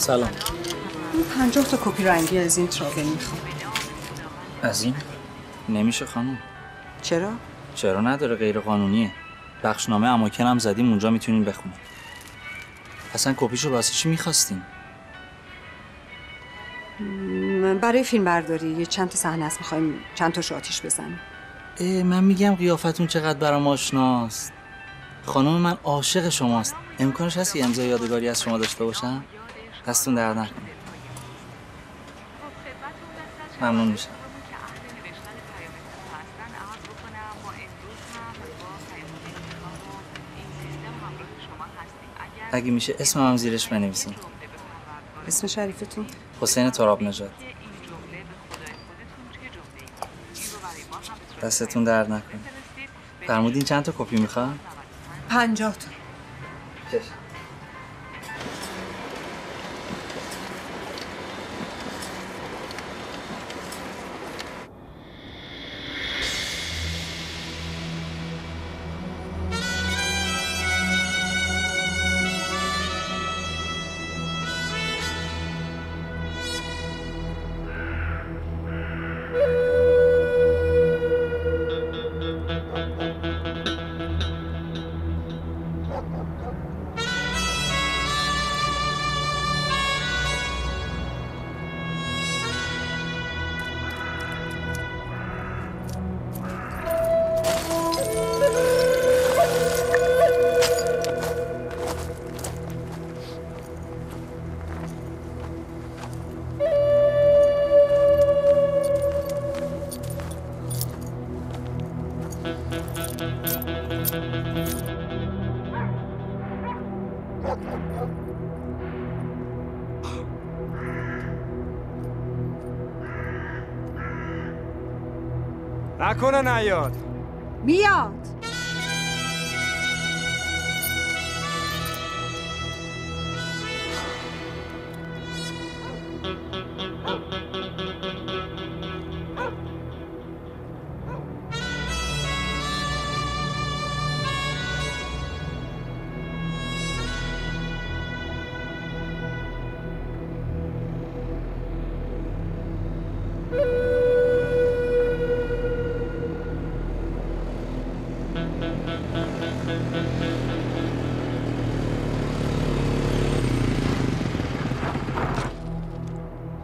سلام. این پنجاه تا کپی رنگی از این تراول می‌خوام. از این؟ نمیشه خانم. چرا؟ چرا نداره؟ غیر قانونیه. بخشنامه اماکن هم زدیم اونجا می‌تونین بخونیم. اصلا کپیشو واسه چی می‌خواستین؟ م، برای فیلم برداری یه چند تا صحنه است می‌خوایم چند تاشو آتیش بزنیم. من میگم قیافتون چقدر برام آشناست. خانم من عاشق شماست. امکانش هست یه امضای یادگاری از شما داشته باشم؟ دستون درد نکنه ممنون میشم. اگه میشه اسمم هم زیرش بنویسین. اسم شریفتون؟ حسین تراب نجات دستتون درد نکنه. فرمودین چند تا کپی می‌خواد؟ پنجاه تا. らないよ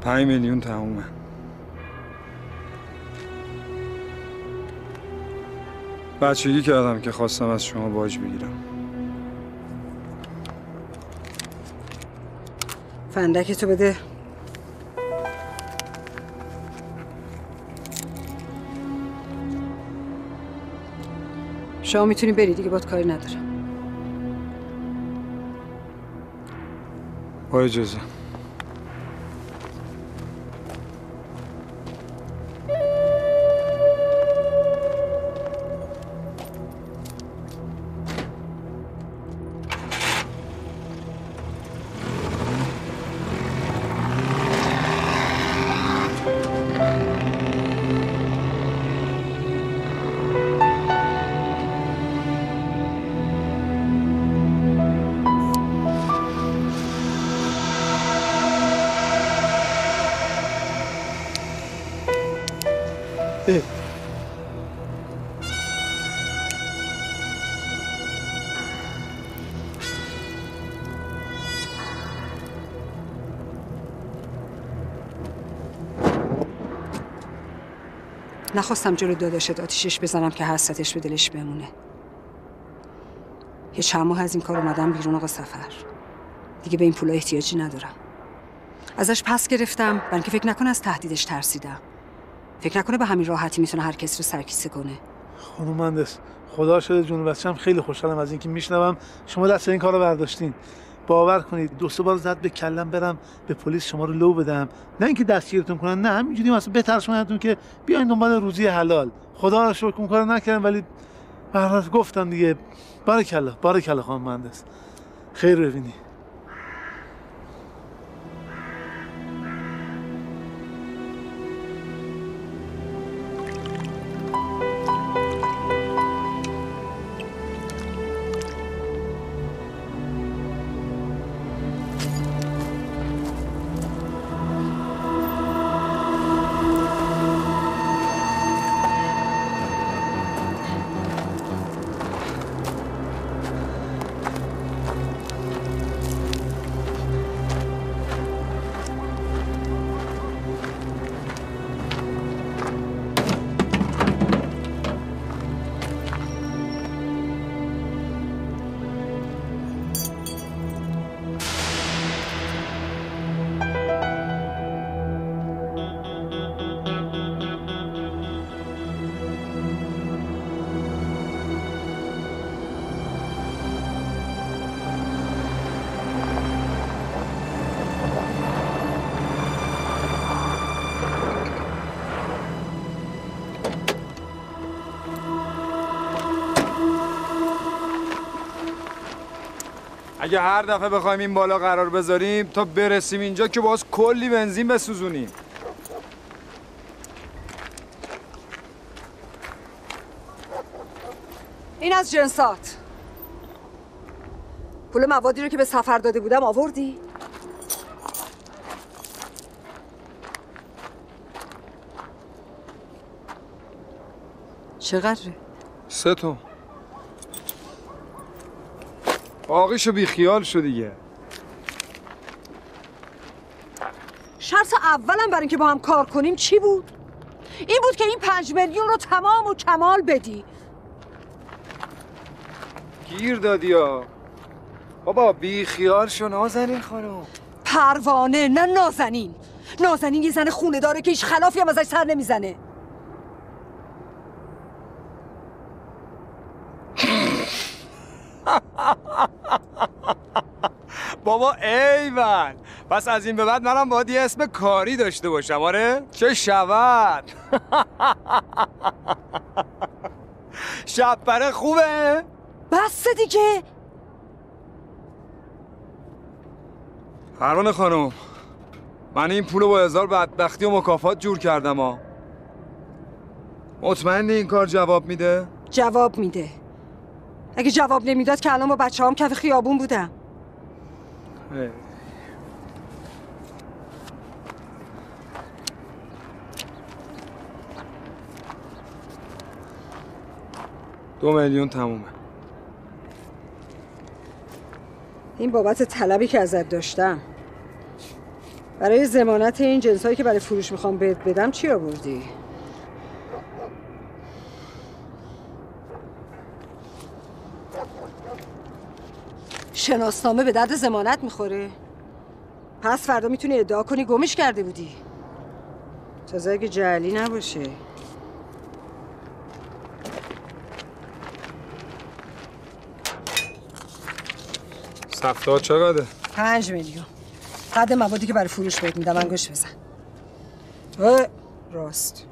5 میلیون تمومه. بچگی کردم که خواستم از شما باج بگیرم. فندک تو بده. شما می‌تونی بری دیگه باد کاری ندارم با اجازه. نخواستم جلو داداشت آتیشش بزنم که حسرتش به دلش بمونه. یه چند ماه از این کار اومدم بیرون آقا سفر. دیگه به این پولا احتیاجی ندارم. ازش پس گرفتم. اینکه فکر نکنه از تهدیدش ترسیدم. فکر نکنه به همین راحتی می‌تونه هر کسی رو سرکیسه کنه. خانم خدا شده جون بچه‌م خیلی خوشحالم از اینکه میشنوم. شما دست این کار رو برداشتین. باور کنید دو سه بار زد به کلم برم به پلیس شما رو لو بدم. نه اینکه دستگیرتون کنن نه همینجوری مثلا بترسونتون که بیاین دنبال روزی حلال. خدا رو شکر اون کارو نکردم ولی گفتم دیگه. بارکلا بارکلا خانم مهندس. خیر ببینی. اگه هر دفعه بخوایم این بالا قرار بذاریم تا برسیم اینجا که باز کلی بنزین بسوزونیم این از جنسات پول موادی رو که به سفر داده بودم آوردی؟ چقدره؟ سه تا باقیشو بیخیال شو دیگه. شرط اولم برای اینکه با هم کار کنیم چی بود؟ این بود که این پنج میلیون رو تمام و کمال بدی. گیر دادی ها. بابا بیخیال شو نازنین خانم. پروانه نه نازنین. نازنین یه زن خونه داره که هیچ خلافی هم ازش سر نمی‌زنه. بابا ایول پس از این به بعد منم باید یه اسم کاری داشته باشم آره؟ چه شود؟ شب خوبه؟ بس دیگه. پروانه خانم من این پول با هزار بدبختی و مکافات جور کردم ها مطمئنی این کار جواب میده؟ جواب میده. اگه جواب نمی‌داد که الان با بچه هم کف خیابون بودم. دو میلیون تمومه. این بابت طلبی که ازت داشتم. برای زمانت این جنس هایی که برای فروش می‌خوام بهت بدم چی آوردی؟ شناسنامه به درد زمانت می‌خوره؟ پس فردا می‌تونی ادعا کنی گمش کرده بودی. تازه اگه جعلی نباشه. سفتا چقدره؟ پنج میلیون. قد موادی که برای فروش بهت میدم انگوش بزن. اه، راست.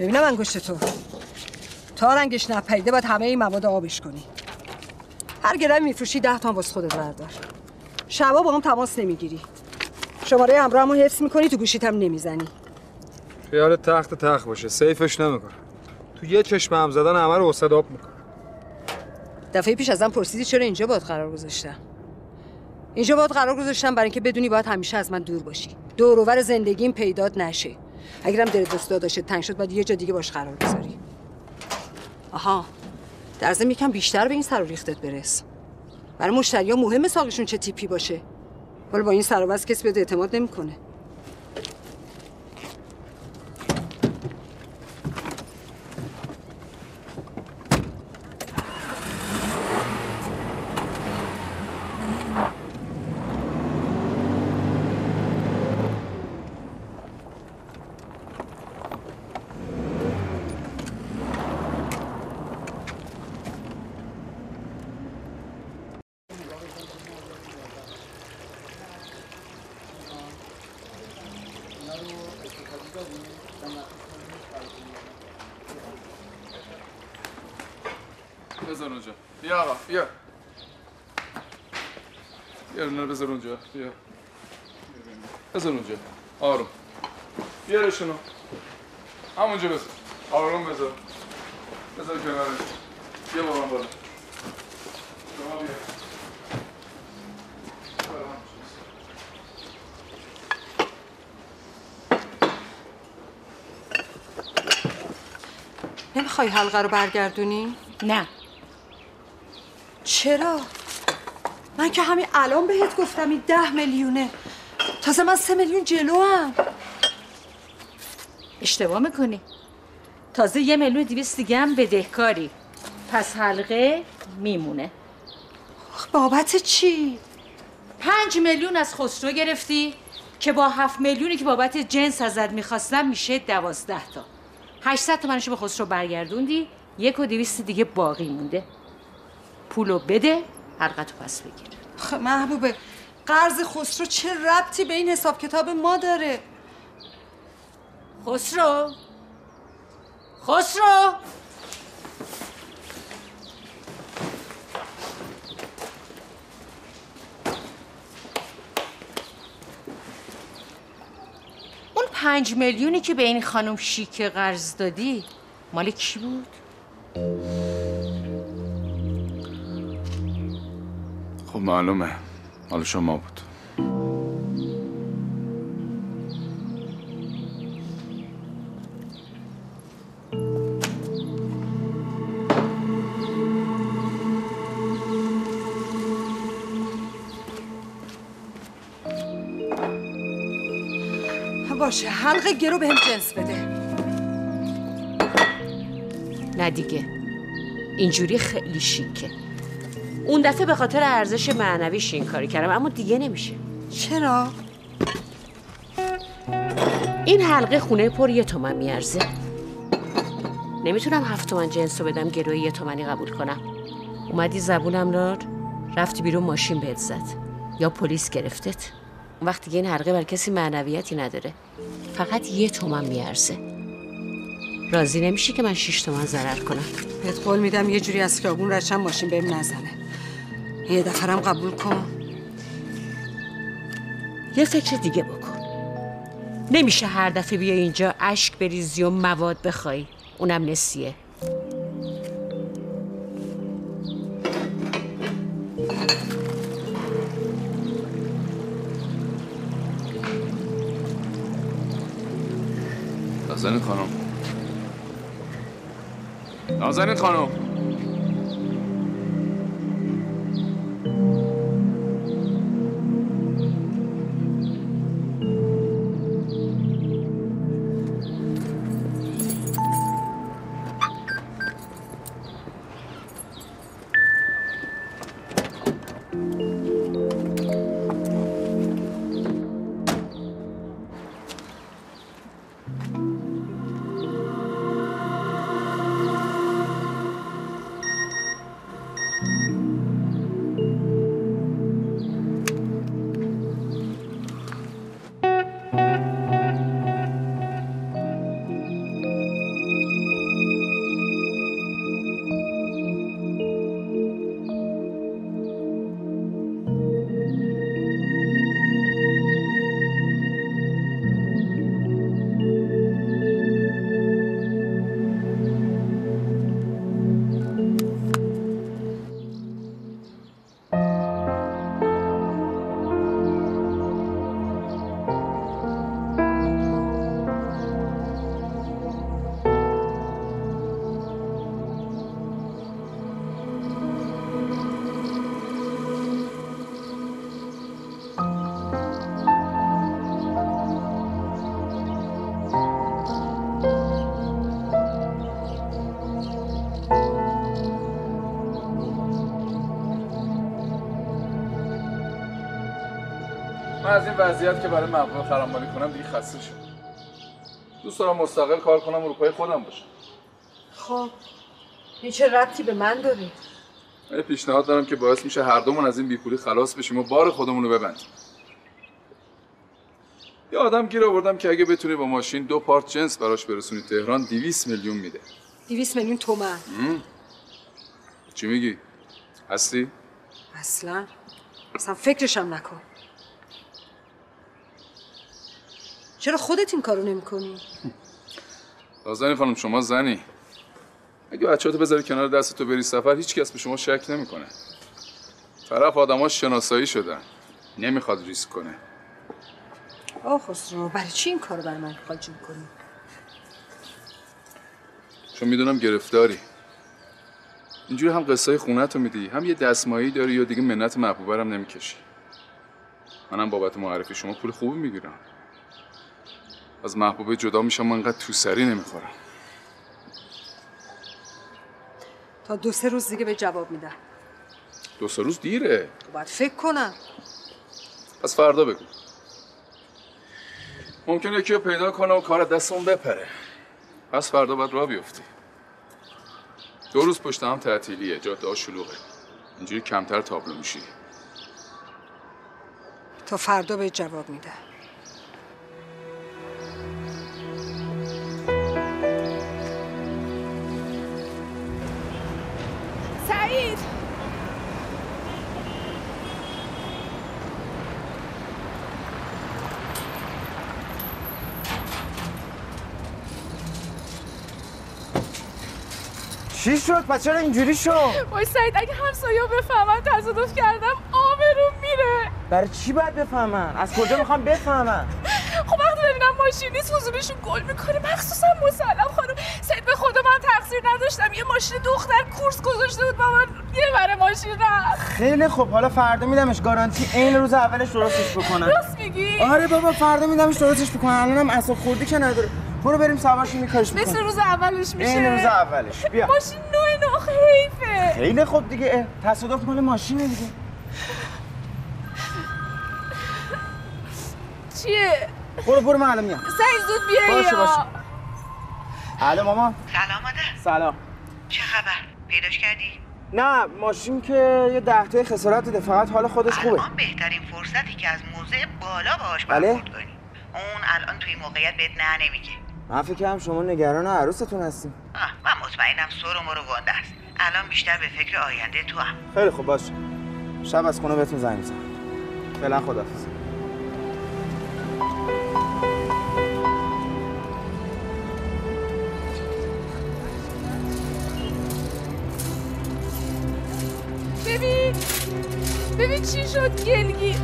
ببینم انگشت تو. تا رنگش نپریده باید همه این مواد آبش کنی. هر گرمی میفروشی ده تا واسه خودت بردار. شبا با هم تماس نمی‌گیری. شماره همراهمو حفظ می‌کنی تو گوشیت هم نمی‌زنی. خیال تخت تخت باشه سیفش نمی‌کنه. تو یه چشم هم زدن همه رو وسط آب می‌کنه. دفعه پیش ازم پرسیدی چرا اینجا باید قرار گذاشتم؟ اینجا باید قرار گذاشتم برای اینکه بدونی باید همیشه از من دور باشی. دوروور زندگیم پیدات نشه. اگرم دلت دوست داشته تنگ شد باید یه جا دیگه باش قرار بذاری. آها در ضمن یکم بیشتر به این سر و ریختت برس. برای مشتری ها مهمه ساقشون چه تیپی باشه؟ ولی با این سر و کسی بهت اعتماد نمی‌کنه. بذار اونجا بیا آقا بیا بیا اونا رو بذار اونجا بیا بذار اونجا آروم بیارشونو همونجا بذار آروم بذار بذار کنارش بیا با من بالا شما بیا نمی‌خوای حلقه رو برگردونی؟ نه. چرا؟ من که همین الان بهت گفتم این ده میلیونه. تازه من سه میلیون جلو هم اشتباه می‌کنی. تازه یه میلیون دیویست دیگه هم بدهکاری پس حلقه میمونه. بابت چی؟ پنج میلیون از خسرو گرفتی که با هفت میلیونی که بابت جنس ازت می‌خواستم میشه دوازده تا. هشتصد تومنشو به خسرو برگردوندی یک و دیویست دیگه باقی مونده. پولو بده حلقتو پس بگیر. خب محبوبه قرض خسرو چه ربطی به این حساب کتاب ما داره؟ خسرو؟ خسرو؟ پنج میلیونی که به این خانم شیک قرض دادی مال کی بود؟ خب معلومه مال شما بود باشه حلقه گرو بهم جنس بده. نه دیگه اینجوری خیلی شیکه. اون دفعه به خاطر ارزش معنویش این کاری کردم اما دیگه نمیشه. چرا؟ این حلقه خونه پر یه تومن میارزه. نمی‌تونم هفت تومن جنس رو بدم گروه یه تومنی قبول کنم. اومدی زبونم را رفتی بیرون ماشین بهت زد. یا پلیس گرفتت. اون وقت دیگه این حلقه بر کسی معنویتی نداره فقط یه تومن میارزه. راضی نمیشی که من شیش تومن ضرر کنم. بهت قول میدم یه جوری از خیابون رچم ماشین بهم نزنه. یه دفرم قبول کن. یه فکر دیگه بکن. نمیشه هر دفعه بیا اینجا اشک بریزی و مواد بخوای اونم نسیه. نازنین خانم. نازنین خانم. از این وضعیت که برای مقام خرامانی کنم دیگه خسته شدم دوست دارم مستقل کار کنم و رو پای خودم باشم. خب این چه ربطی به من داری؟ یه پیشنهاد دارم که باعث میشه هر دومون از این بیپولی خلاص بشیم و بار خودمون رو ببندیم. یه آدم گیر آوردم که اگه بتونی با ماشین دو پارت جنس براش برسونی تهران 200 میلیون میده. دیویس میلیون تومن. چی میگی؟ هستی؟ اصلا. اصلا فکرشم نکن. چرا خودت این کارو نمی کنی؟ نازنین خانم شما زنی. اگه بچه‌تو بذاری کنار دستتو بری سفر هیچ کس به شما شک نمی‌کنه. طرف آدماش شناسایی شدن. نمی‌خواد ریسک کنه. آه خسرو برای چی این کارو برای من خاجی کنی؟ چون می‌دونم گرفتاری. اینجوری هم قصه خونت رو میدی. هم یه دستمایی داری یا دیگه منت محبوبرم نمی‌کشی. منم بابت معرفی شما پول خوبی می‌گیرم. از محبوبه جدا میشم من انقدر تو سری نمی‌خورم. تا دو سه روز دیگه به جواب میدم. دو سه روز دیره. باید فکر کنم. پس فردا بگو. ممکنه یکی رو پیدا کنه و کار دستمون بپره. پس فردا باید راه بیفتی. دو روز پشت هم تعطیلیه. جاده ها شلوغه. اینجوری کمتر تابلو میشی. تا فردا به جواب میدم. چی شد؟ پس چرا اینجوری شد؟ وای سعید اگه همسایه بفهمن تصادف کردم آبروم میره. برای چی باید بفهمن؟ از کجا می‌خوام بفهمن؟ خب وقتی ببینم ماشین نیست حضورشون گل می‌کنه. مخصوصا مسلم خانم. سعید به خدا من تقصیر نداشتم. یه ماشین دختر کورس گذاشته بود با من. یه بره ماشین رفت. خیلی خوب. حالا فردا میدمش گارانتی. عین روز اولش درستش بکنن. راست میگی؟ آره بابا فردا میدمش درستش بکنن. الانم اصلا خوردی که نداره برو بریم سوارشی میکارش مثل روز اولش میشه. عین روز اولش. بیا. ماشین نوع نو حیفه. خیلی خوب دیگه. تصادف مال ماشینه دیگه. چیه؟ برو برو من الان میام سعید زود بیا باشه، باشه. الو ماما. سلام مادر سلام. چه خبر؟ پیداش کردی؟ نه ماشین که یه ده تای خسارت داده فقط حال خودش خوبه. الان بهترین فرصتی که از موضع بالا باهاش بله؟ برخورد کنی. اون الان توی موقعیت بهت نه نمیگه. من فکر کردم شما نگران عروستون هستیم آه من مطمئنم سر و مرو گنده است. الان بیشتر به فکر آینده تو هم. خیلی خوب باشه. شب از خونه بهتون زنگ می‌زنم. فعلا خدافظ ببین ببین چی شد گلگیر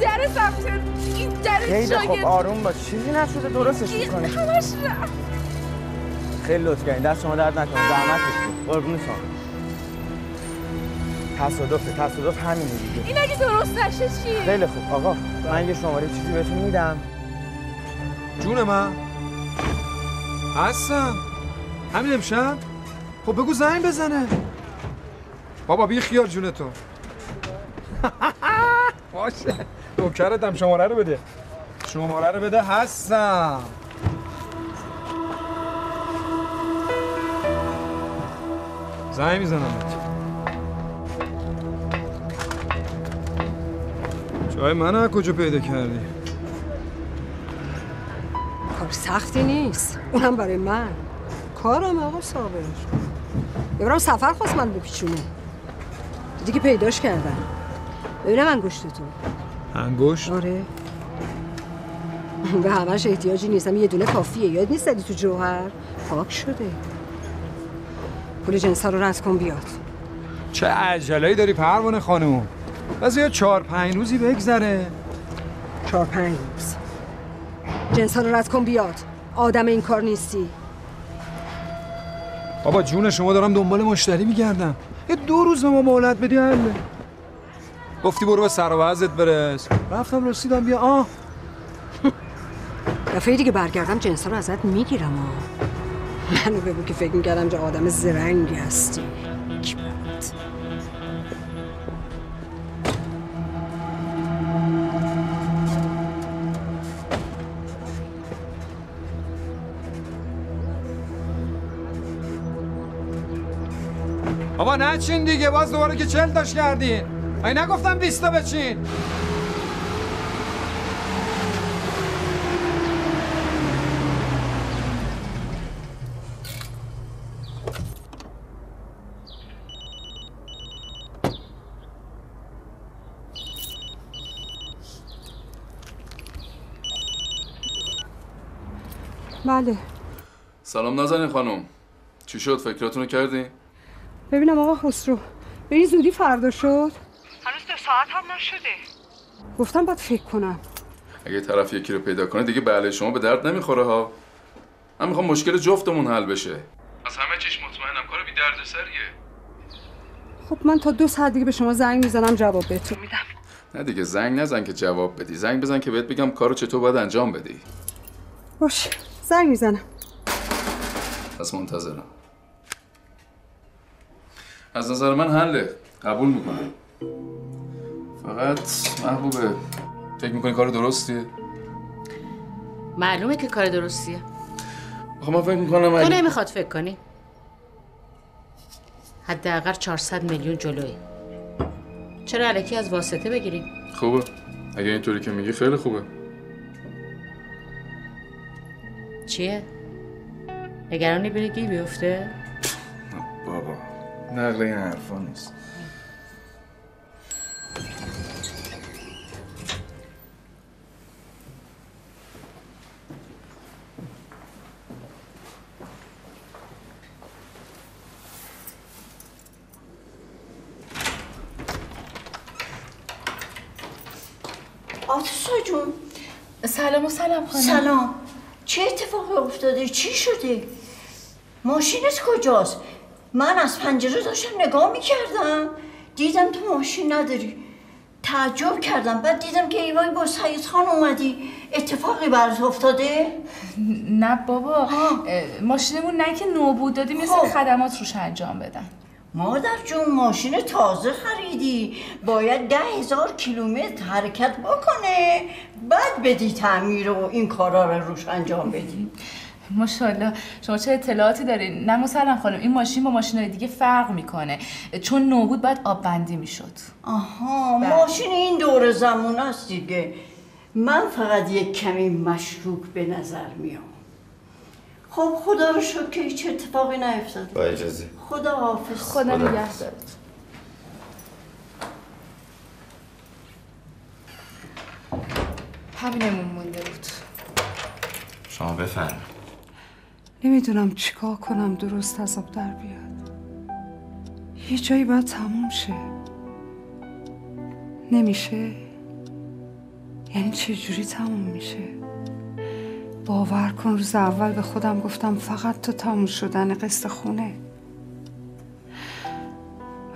در سمت این در خیلی خوب آروم باش. چیزی نشده درستش می‌کنی. همش رفت. خیلی لطف کردین. دست شما درد نکنه. زحمت کشید. قربون شما. تصادفه تصادف همینه دیگه. این اگه درست نشه چی؟ خیلی خوب. آقا من یه شماره چیزی بهتون میدم. جون من. هستم. همین امشب؟ خب بگو زنگ بزنه. بابا بی خیال جون تو. باشه. نوکرتم شماره رو بده. شماره رو بده هستم. زنگ می‌زنم جای من از کجا پیدا کردی؟ کار سختی نیست. اونم برای من. کارم آقا صابر. یه سفر خواست من بپیچونه دیگه پیداش کردم. ببینم انگشت تو انگشت؟ آره. به همش احتیاجی نیستم یه دونه کافیه. یاد نیست زدی تو جوهر؟ پاک شده. پول جنسا رو رد کن بیاد. چه عجله‌ای داری پروانه خانوم بس یه چهار پنج روزی بگذره. چهار پنج روز. جنسا رو رد کن بیاد. آدم این کار نیستی. بابا جون شما دارم دنبال مشتری میگردم. یه دو روز به ما مهلت بدی حله. گفتی برو به سر و وضعت برس. رفتم رسیدم بیا. آه. دفعه دیگه برگردم جنسا رو ازت می‌گیرم آه. منو بگو که فکر می‌کردم جا آدم زرنگی هستی. کی بود؟ بابا نچین دیگه. باز دوباره که چل تاش کردین. ای نگفتم بیستا بچین. بله. سلام نازنین خانم. چی شد؟ فکراتونو کردی؟ ببینم آقا خسرو. به این زودی فردا شد؟ ساعت هم نشده گفتم باید فکر کنم. اگه طرف یکی رو پیدا کنه دیگه بله شما به درد نمی‌خوره ها. من می‌خوام مشکل جفتمون حل بشه. از همه چیش مطمئنم کار بی درد سریه. خب من تا دو ساعت دیگه به شما زنگ می‌زنم جواب بهتون میدم. نه دیگه زنگ نزن که جواب بدی. زنگ بزن که بهت بگم کارو چطور باید انجام بدی. باش زنگ می‌زنم. پس منتظرم. از نظر من حله. قبول می‌کنم. فقط محبوبه. فکر می‌کنی کار درستیه؟ معلومه که کار درستیه. آخه من فکر می‌کنم تو نمی‌خواد فکر کنی. حداقل 400 میلیون جلوی چرا علکی از واسطه بگیری؟ خوبه. اگه اینطوری که میگی خیلی خوبه. چیه؟ نگرانی بری گیر بیفته؟ بابا نقل این حرفا نیست آتسا جون سلام خانم. سلام. چه اتفاقی افتاده؟ چی شده؟ ماشینت کجاست؟ من از پنجره داشتم نگاه می‌کردم. دیدم تو ماشین نداری. تعجب کردم. بعد دیدم که ایوای با سعید خان اومدی. اتفاقی برات افتاده؟ نه بابا. ماشینمون نه که نو بود دادیم سری خب. خدمات روش انجام بدن. مادر جون ماشین تازه خریدی. باید ده هزار کیلومتر حرکت بکنه. بعد بدی تعمیر و این کارا رو روش انجام بدی. ماشاءالله. شما چه اطلاعاتی دارین؟ نه مسلم خانم این ماشین با ماشینهای دیگه فرق می‌کنه. چون نو بود باید آب بندی می‌شد. آها بله. ماشین این دور زمان است دیگه. من فقط یک کمی مشکوک به نظر میام خب خدا رو شکر که هیچ اتفاقی نیفتاد با اجازه. خدا حافظ. خدا نگه داره همینمون مونده بود. شما بفرمایید. نمی‌دونم چیکار کنم درست از آب در بیاد. یه جایی باید تموم شه. نمیشه؟ یعنی چه جوری تموم میشه؟ باور کن روز اول به خودم گفتم فقط تو تموم شدن قسط خونه.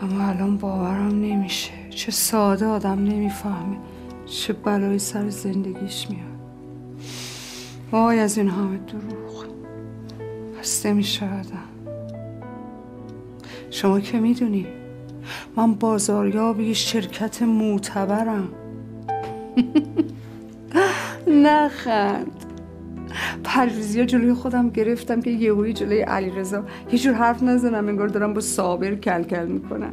اما الان باورم نمیشه. چه ساده آدم نمی‌فهمه. چه بلایی سر زندگیش میاد. وای از این همه دروغ. خسته میشه آدم. شما که می‌دونی؟ من بازاریاب یه شرکت معتبرم. نخند پرویزی ها جلوی خودم گرفتم که یهویی جلوی علیرضا. یه جور حرف نزنم انگار دارم با صابر کل کل می‌کنم.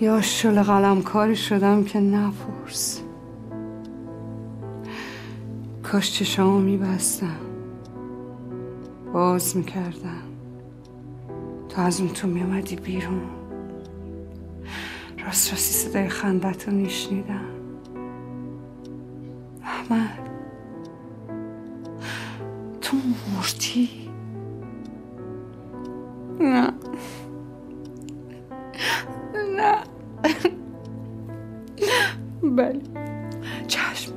یا شل قلم کاری شدم که نپرس. کاش چشامو میبستم. باز می‌کردم. تا از اون تو میومدی بیرون. راست راستی صدای خندت رو نشنیدم احمد. مردی نه. نه. بله. چشم.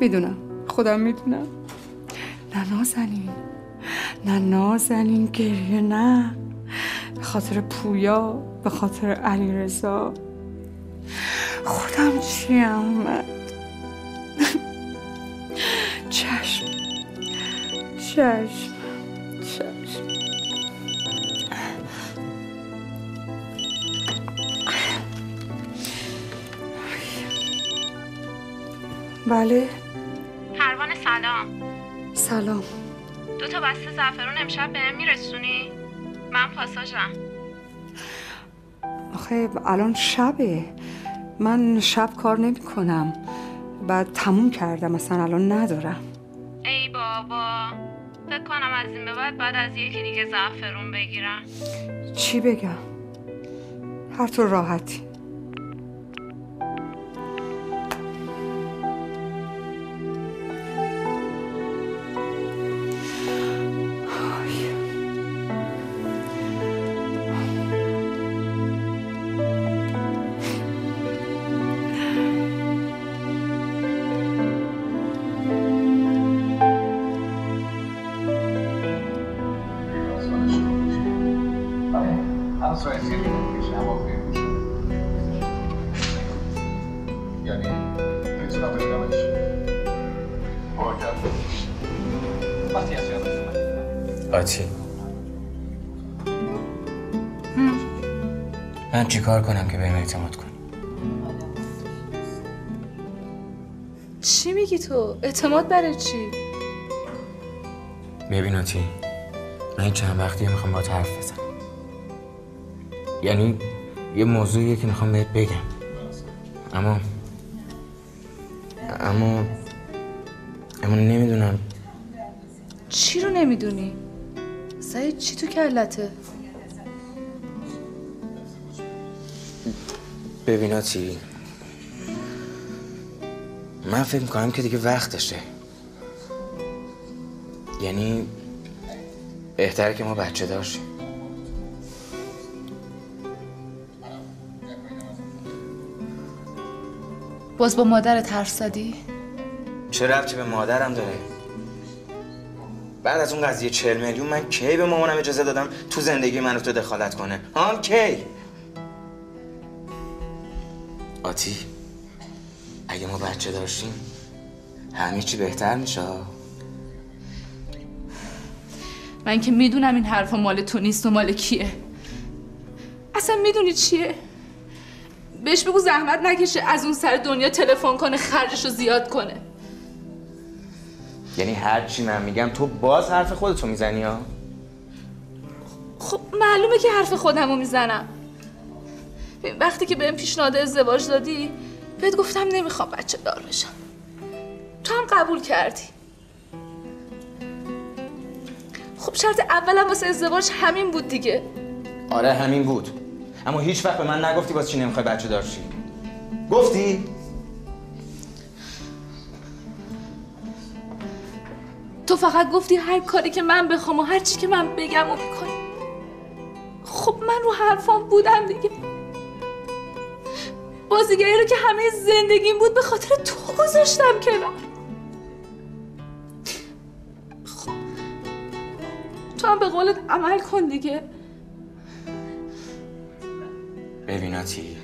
می‌دونم. خودم می‌دونم. نه نازنین. نه نازنین گریه نه. به خاطر پویا به خاطر علی رضا خودم چیم؟ چشم. چشم. بله. پروانه سلام. سلام. دو تا بسته زعفرون امشب بهم میرسونی؟ من پاساژم. آخه الان شبه. من شب کار نمی کنم بعد تموم کردم مثلا الان ندارم. ای بابا. فکر کنم از این به بعد بعد از یکی دیگه زعفرون بگیرم. چی بگم؟ هر تو راحتی. چیکار کنم که بهم اعتماد کنی؟ چی میگی تو؟ اعتماد برای چی؟ ببین آتی من این چند وقتیه می‌خوام باهات حرف بزنم. یعنی یه موضوعیه که می‌خوام بهت بگم. اما اما اما نمی‌دونم. چی رو نمی‌دونی؟ سعید چی تو کلته؟ ببین آتی من فکر می‌کنم که دیگه وقتشه یعنی بهتره که ما بچه داشتیم باز با مادرت حرف زدی؟ چه ربطی به مادرم داره؟ بعد از اون قضیه چهل میلیون من کی به مامانم اجازه دادم تو زندگی من تو دخالت کنه؟ ها کی؟ آتی. اگه ما بچه داشتیم همه چی بهتر میشه. من که می‌دونم این حرفا مال تو نیست و مال کیه. اصلا می‌دونی چیه؟ بهش بگو زحمت نکشه از اون سر دنیا تلفن کنه خرجشو زیاد کنه. یعنی هر چی من میگم تو باز حرف خودتو می‌زنی ها؟ خب معلومه که حرف خودمو می‌زنم. وقتی که بهم پیشنهاد ازدواج دادی بهت گفتم نمی‌خوام بچه دار بشم. تو هم قبول کردی. خب شرط اولم واسه ازدواج همین بود دیگه. آره همین بود. اما هیچ وقت به من نگفتی واسه چی نمی‌خوای بچه دار شی. گفتی؟ تو فقط گفتی هر کاری که من بخوام و هر چی که من بگم و می‌کنی. خب من رو حرفام بودم دیگه. بازیگری رو که همه زندگیم بود به خاطر تو گذاشتم کنار. خب تو هم به قولت عمل کن دیگه. ببیناتی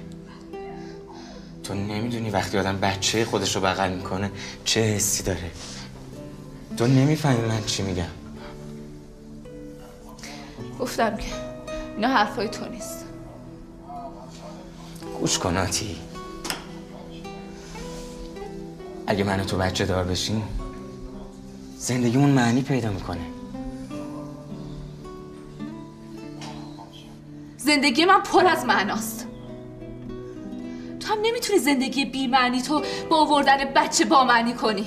تو نمی‌دونی وقتی آدم بچه خودش رو بغل می‌کنه چه حسی داره. تو نمی‌فهمی من چی میگم. گفتم که اینا حرفای تو نیست. گوش کن آتی اگه من تو بچه دار بشیم زندگیمون معنی پیدا می‌کنه. زندگی من پر از معناست. تو هم نمی‌تونی زندگی بی معنی تو با آوردن بچه با معنی کنی.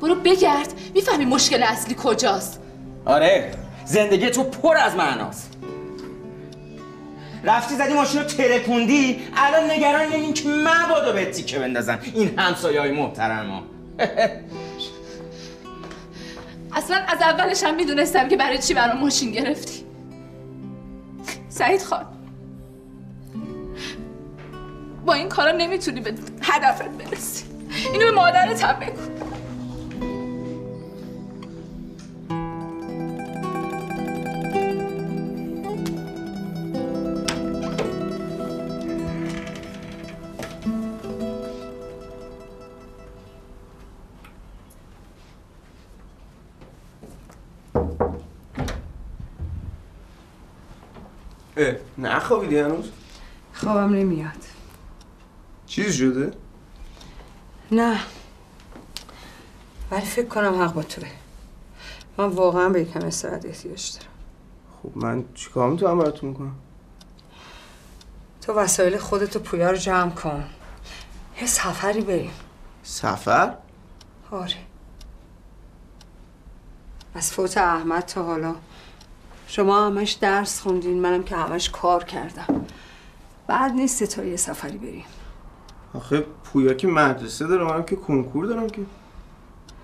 برو بگرد می‌فهمی مشکل اصلی کجاست. آره زندگی تو پر از معناست. رفتی زدی ماشین رو ترکوندی؟ الان نگران این که مبادا به تیکه بندازن این همسایه های محترم ها. اصلا از اولش هم می‌دونستم که برای چی برام ماشین گرفتی. سعید خان. با این کارا نمی‌تونی به هدفت برسی. اینو به مادرت هم بگو. نخوابیدی هنوز؟ خوابم نمیاد چیز شده؟ نه ولی فکر کنم حق با توه من واقعا به یکم استراحت احتیاج دارم خب من چیکار می‌تونم براتون می‌کنم؟ تو وسایل خودتو پویا رو جمع کن یه سفری بریم سفر؟ آره از فوت احمد تا حالا شما همش درس خوندین منم که همش کار کردم. بعد نیست تا یه سفری بریم آخه پویا که مدرسه داره منم که کنکور دارم که.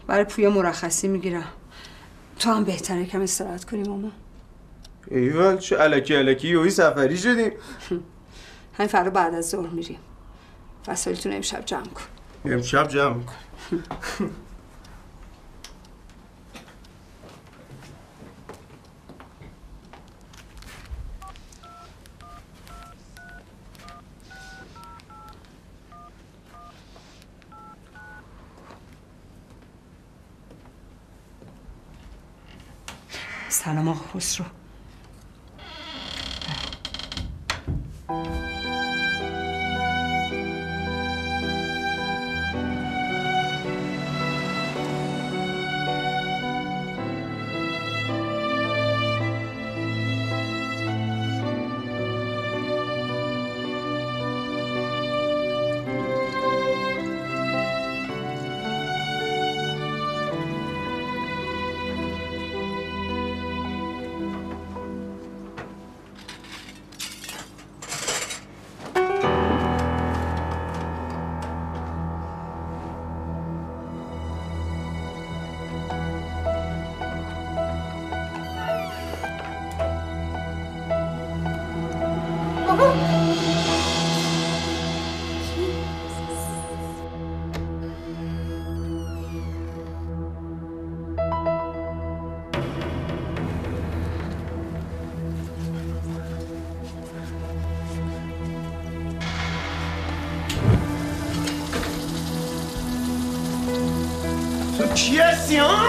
برای پویا مرخصی می‌گیرم. تو هم بهتره کم استراحت کنی ماما. ایول چه علکی علکی یوی سفری شدیم همین فردا بعد از ظهر میریم. وسایلتون امشب جمع کن. امشب جمع کن. سلام آقا خسرو چیه